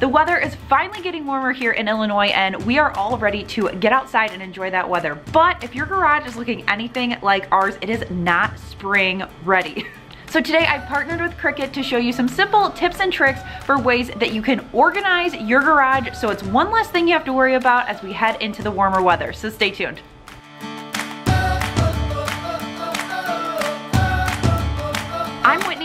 The weather is finally getting warmer here in Illinois and we are all ready to get outside and enjoy that weather. But if your garage is looking anything like ours, it is not spring ready. So today I partnered with Cricut to show you some simple tips and tricks for ways that you can organize your garage so it's one less thing you have to worry about as we head into the warmer weather. So stay tuned. I'm Whitney,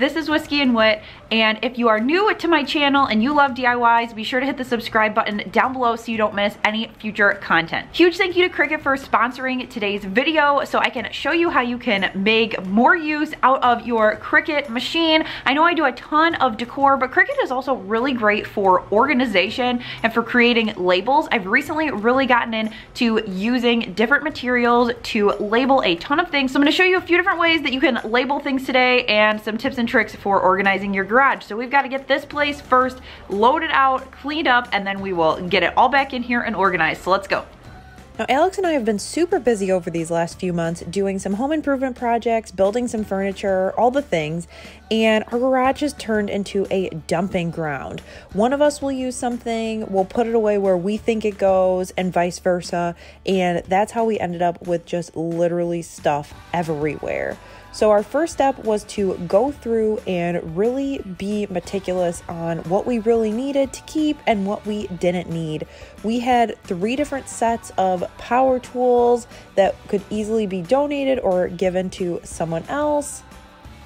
this is Whiskey and Whit, and if you are new to my channel and you love DIYs, be sure to hit the subscribe button down below so you don't miss any future content. Huge thank you to Cricut for sponsoring today's video so I can show you how you can make more use out of your Cricut machine. I know I do a ton of decor, but Cricut is also really great for organization and for creating labels. I've recently really gotten into using different materials to label a ton of things. So I'm gonna show you a few different ways that you can label things today and some tips and tricks for organizing your garage. So we've got to get this place first loaded out, cleaned up, and then we will get it all back in here and organized. So let's go. Now, Alex and I have been super busy over these last few months doing some home improvement projects, building some furniture, all the things, and our garage has turned into a dumping ground. One of us will use something, we'll put it away where we think it goes, and vice versa, and that's how we ended up with just literally stuff everywhere. So, our first step was to go through and really be meticulous on what we really needed to keep and what we didn't need. We had three different sets of power tools that could easily be donated or given to someone else.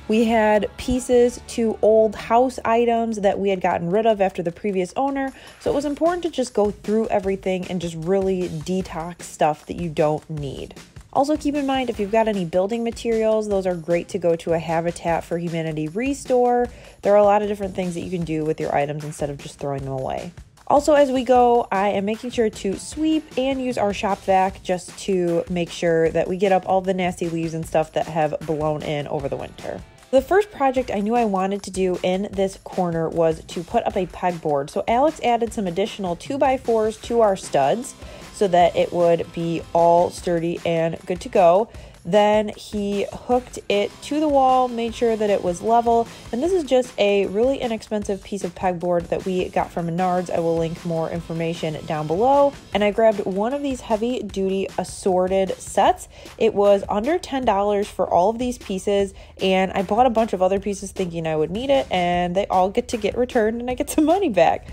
We had pieces to old house items that we had gotten rid of after the previous owner. So it was important to just go through everything and just really detox stuff that you don't need. Also, keep in mind if you've got any building materials, those are great to go to a Habitat for Humanity restore. There are a lot of different things that you can do with your items instead of just throwing them away. Also, as we go, I am making sure to sweep and use our shop vac just to make sure that we get up all the nasty leaves and stuff that have blown in over the winter. The first project I knew I wanted to do in this corner was to put up a pegboard. So Alex added some additional 2x4s to our studs so that it would be all sturdy and good to go. Then he hooked it to the wall, made sure that it was level. And this is just a really inexpensive piece of pegboard that we got from Menards. I will link more information down below. And I grabbed one of these heavy duty assorted sets. It was under $10 for all of these pieces. And I bought a bunch of other pieces thinking I would need it. And they all get to get returned and I get some money back.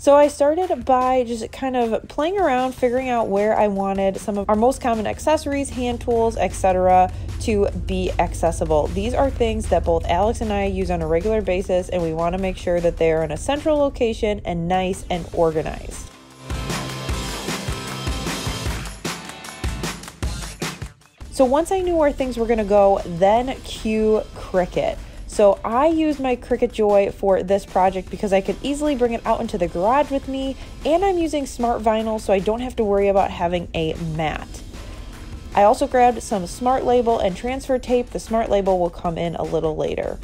So I started by just kind of playing around, figuring out where I wanted some of our most common accessories, hand tools, etc. to be accessible. These are things that both Alex and I use on a regular basis and we want to make sure that they are in a central location and nice and organized. So once I knew where things were going to go, then cue Cricut. So I used my Cricut Joy for this project because I could easily bring it out into the garage with me and I'm using smart vinyl so I don't have to worry about having a mat. I also grabbed some smart label and transfer tape. The smart label will come in a little later.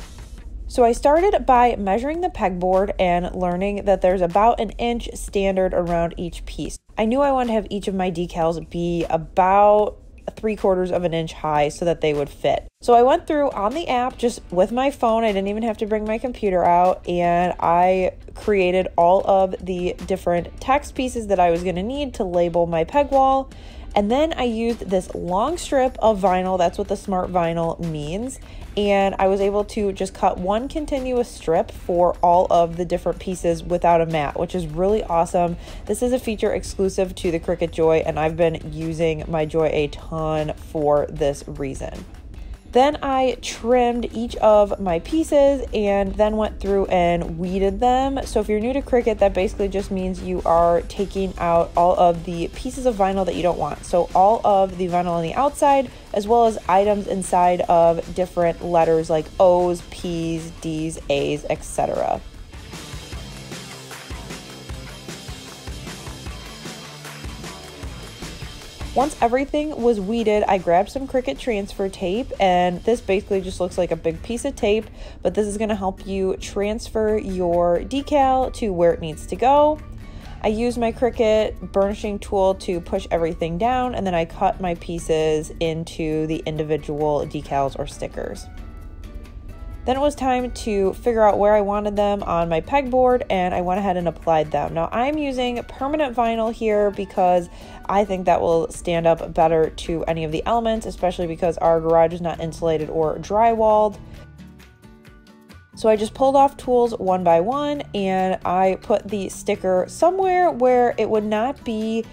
So I started by measuring the pegboard and learning that there's about an inch standard around each piece. I knew I wanted to have each of my decals be about three quarters of an inch high so that they would fit. So I went through on the app just with my phone. I didn't even have to bring my computer out and I created all of the different text pieces that I was going to need to label my peg wall. And then I used this long strip of vinyl. That's what the smart vinyl means and I was able to just cut one continuous strip for all of the different pieces without a mat, which is really awesome. This is a feature exclusive to the Cricut Joy, and I've been using my Joy a ton for this reason. Then I trimmed each of my pieces and then went through and weeded them. So if you're new to Cricut, that basically just means you are taking out all of the pieces of vinyl that you don't want. So all of the vinyl on the outside, as well as items inside of different letters like O's, P's, D's, A's, etc. Once everything was weeded, I grabbed some Cricut transfer tape, and this basically just looks like a big piece of tape, but this is going to help you transfer your decal to where it needs to go. I used my Cricut burnishing tool to push everything down, and then I cut my pieces into the individual decals or stickers. Then it was time to figure out where I wanted them on my pegboard and I went ahead and applied them. Now I'm using permanent vinyl here because I think that will stand up better to any of the elements, especially because our garage is not insulated or drywalled. So I just pulled off tools one by one and I put the sticker somewhere where it would not be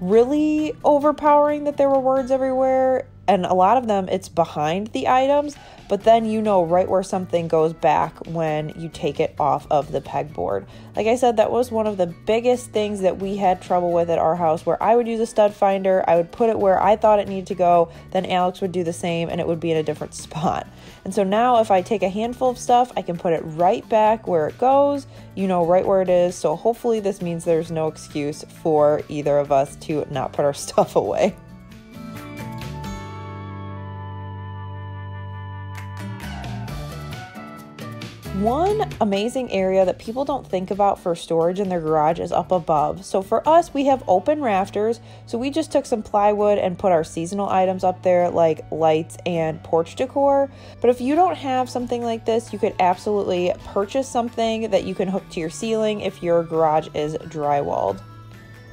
really overpowering that there were words everywhere and a lot of them it's behind the items but then you know right where something goes back when you take it off of the pegboard. Like i said that was one of the biggest things that we had trouble with at our house where i would use a stud finder i would put it where i thought it needed to go then alex would do the same and it would be in a different spot. And so now if i take a handful of stuff i can put it right back where it goes you know right where it is. So hopefully this means there's no excuse for either of us to not put our stuff away One amazing area that people don't think about for storage in their garage is up above. So for us, we have open rafters. So we just took some plywood and put our seasonal items up there like lights and porch decor. But if you don't have something like this, you could absolutely purchase something that you can hook to your ceiling if your garage is drywalled.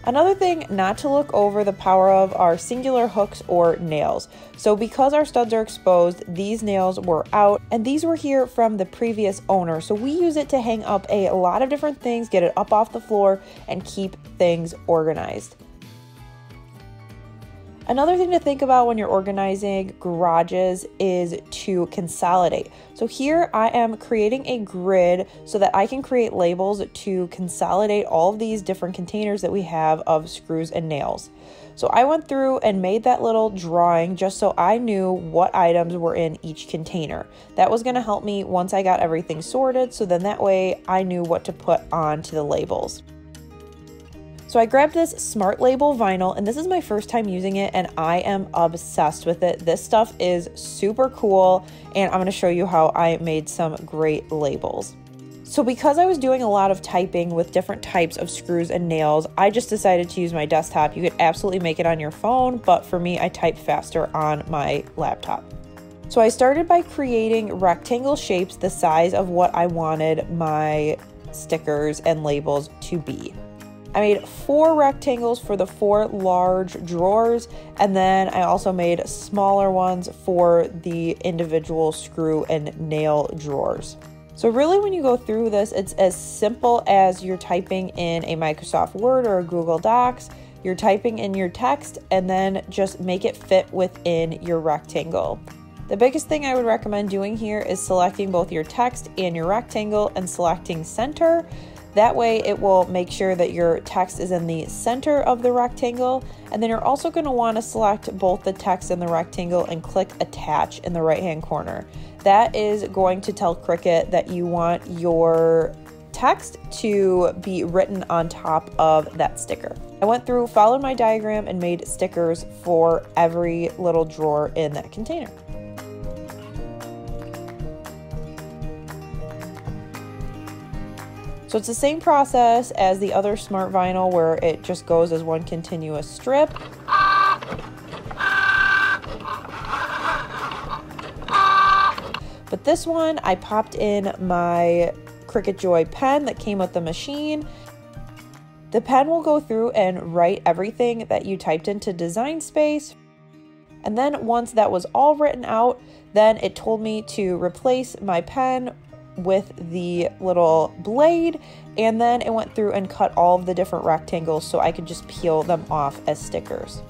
Another thing not to look over the power of are singular hooks or nails. So because our studs are exposed, these nails were out and these were here from the previous owner. So we use it to hang up a lot of different things, get it up off the floor and keep things organized. Another thing to think about when you're organizing garages is to consolidate. So here I am creating a grid so that I can create labels to consolidate all of these different containers that we have of screws and nails. So I went through and made that little drawing just so I knew what items were in each container. That was going to help me once I got everything sorted so then that way I knew what to put onto the labels. So I grabbed this Smart Label vinyl, and this is my first time using it, and I am obsessed with it. This stuff is super cool, and I'm gonna show you how I made some great labels. So because I was doing a lot of typing with different types of screws and nails, I just decided to use my desktop. You could absolutely make it on your phone, but for me, I type faster on my laptop. So I started by creating rectangle shapes the size of what I wanted my stickers and labels to be. I made four rectangles for the four large drawers, and then I also made smaller ones for the individual screw and nail drawers. So really when you go through this, it's as simple as you're typing in a Microsoft Word or a Google Docs, you're typing in your text and then just make it fit within your rectangle. The biggest thing I would recommend doing here is selecting both your text and your rectangle and selecting center that way it will make sure that your text is in the center of the rectangle. And then you're also gonna wanna select both the text and the rectangle and click attach in the right hand corner. That is going to tell Cricut that you want your text to be written on top of that sticker. I went through, followed my diagram, and made stickers for every little drawer in that container. So it's the same process as the other smart vinyl where it just goes as one continuous strip. But this one, I popped in my Cricut Joy pen that came with the machine. The pen will go through and write everything that you typed into Design Space. And then once that was all written out, then it told me to replace my pen with the little blade and then it went through and cut all of the different rectangles so I could just peel them off as stickers.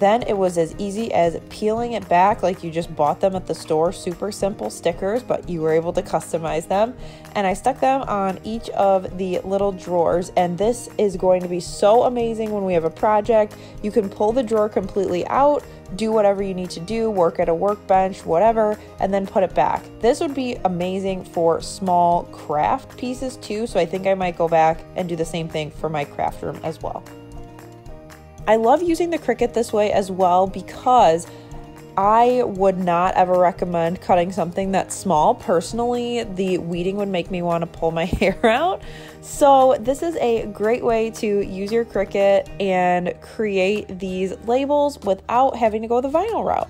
Then it was as easy as peeling it back like you just bought them at the store. Super simple stickers, but you were able to customize them. And I stuck them on each of the little drawers. And this is going to be so amazing when we have a project. You can pull the drawer completely out, do whatever you need to do, work at a workbench, whatever, and then put it back. This would be amazing for small craft pieces too. So I think I might go back and do the same thing for my craft room as well. I love using the Cricut this way as well because I would not ever recommend cutting something that's small. Personally, the weeding would make me want to pull my hair out. So, this is a great way to use your Cricut and create these labels without having to go the vinyl route.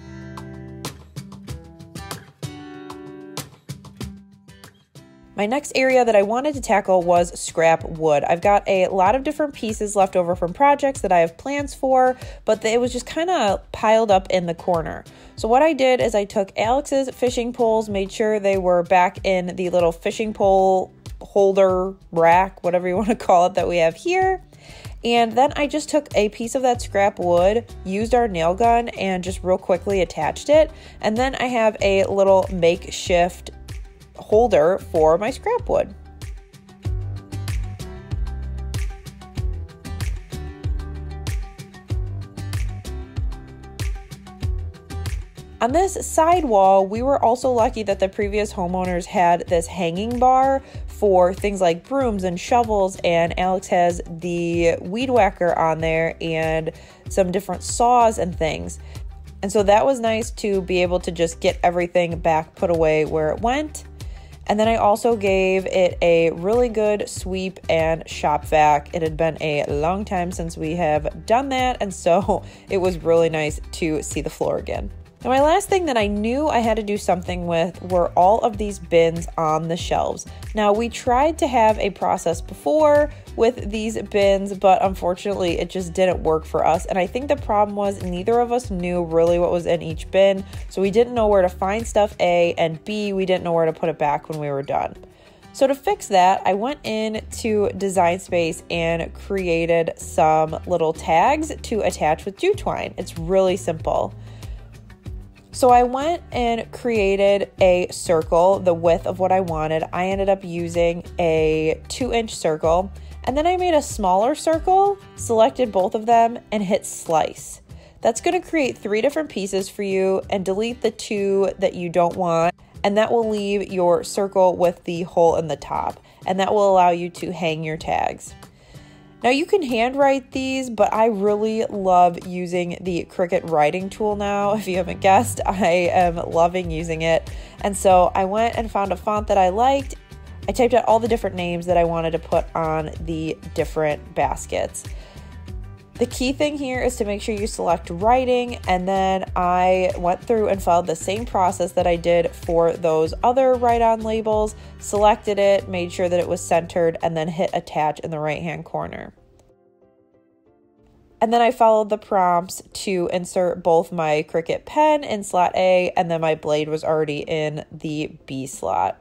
My next area that I wanted to tackle was scrap wood. I've got a lot of different pieces left over from projects that I have plans for, but it was just kind of piled up in the corner. So what I did is I took Alex's fishing poles, made sure they were back in the little fishing pole holder rack, whatever you want to call it that we have here. And then I just took a piece of that scrap wood, used our nail gun, and just real quickly attached it. And then I have a little makeshift holder for my scrap wood. On this side wall, we were also lucky that the previous homeowners had this hanging bar for things like brooms and shovels, and Alex has the weed whacker on there and some different saws and things. And so that was nice to be able to just get everything back put away where it went. And then I also gave it a really good sweep and shop vac. It had been a long time since we have done that, and so it was really nice to see the floor again. Now, my last thing that I knew I had to do something with were all of these bins on the shelves. Now, we tried to have a process before with these bins, but unfortunately, it just didn't work for us. And I think the problem was neither of us knew really what was in each bin, so we didn't know where to find stuff A, and B, we didn't know where to put it back when we were done. So to fix that, I went in to Design Space and created some little tags to attach with twine. It's really simple. So I went and created a circle, the width of what I wanted. I ended up using a two inch circle. And then I made a smaller circle, selected both of them, and hit slice. That's going to create three different pieces for you and delete the two that you don't want. And that will leave your circle with the hole in the top. And that will allow you to hang your tags. Now you can handwrite these, but I really love using the Cricut writing tool now. If you haven't guessed, I am loving using it. And so I went and found a font that I liked. I typed out all the different names that I wanted to put on the different baskets. The key thing here is to make sure you select writing and then I went through and followed the same process that I did for those other write-on labels, selected it, made sure that it was centered and then hit attach in the right hand corner. And then I followed the prompts to insert both my Cricut pen in slot A and then my blade was already in the B slot.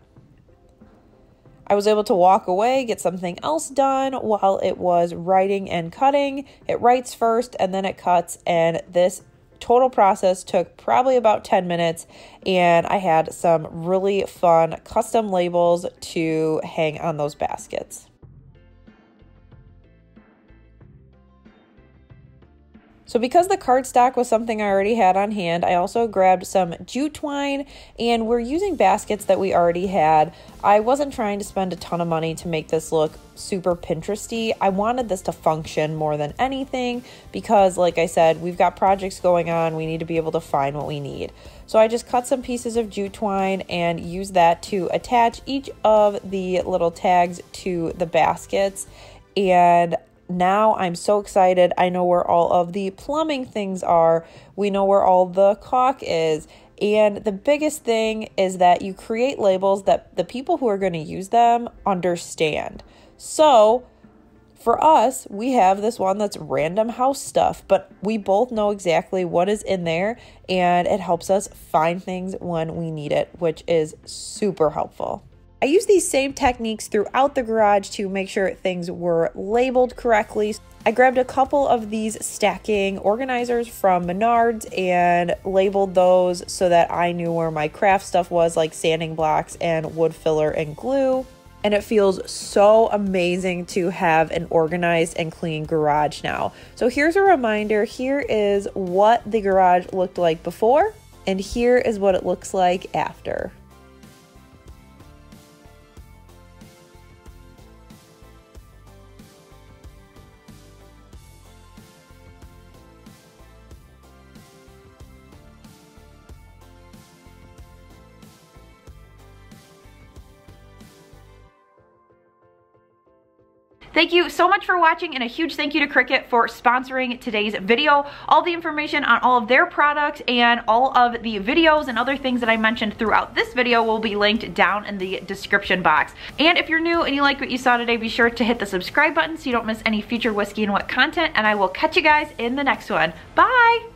I was able to walk away, get something else done while it was writing and cutting. It writes first and then it cuts, and this total process took probably about 10 minutes and I had some really fun custom labels to hang on those baskets. So because the cardstock was something I already had on hand, I also grabbed some jute twine and we're using baskets that we already had. I wasn't trying to spend a ton of money to make this look super Pinteresty. I wanted this to function more than anything because like I said, we've got projects going on. We need to be able to find what we need. So I just cut some pieces of jute twine and used that to attach each of the little tags to the baskets and now I'm so excited. I know where all of the plumbing things are. We know where all the caulk is. And the biggest thing is that you create labels that the people who are going to use them understand. So, for us, we have this one that's random house stuff, but we both know exactly what is in there and it helps us find things when we need it, which is super helpful. I used these same techniques throughout the garage to make sure things were labeled correctly. I grabbed a couple of these stacking organizers from Menards and labeled those so that I knew where my craft stuff was, like sanding blocks and wood filler and glue. And it feels so amazing to have an organized and clean garage now. So here's a reminder here is what the garage looked like before, and here is what it looks like after. Thank you so much for watching and a huge thank you to Cricut for sponsoring today's video. All the information on all of their products and all of the videos and other things that I mentioned throughout this video will be linked down in the description box. And if you're new and you like what you saw today, be sure to hit the subscribe button so you don't miss any future Whiskey and Whit content and I will catch you guys in the next one. Bye!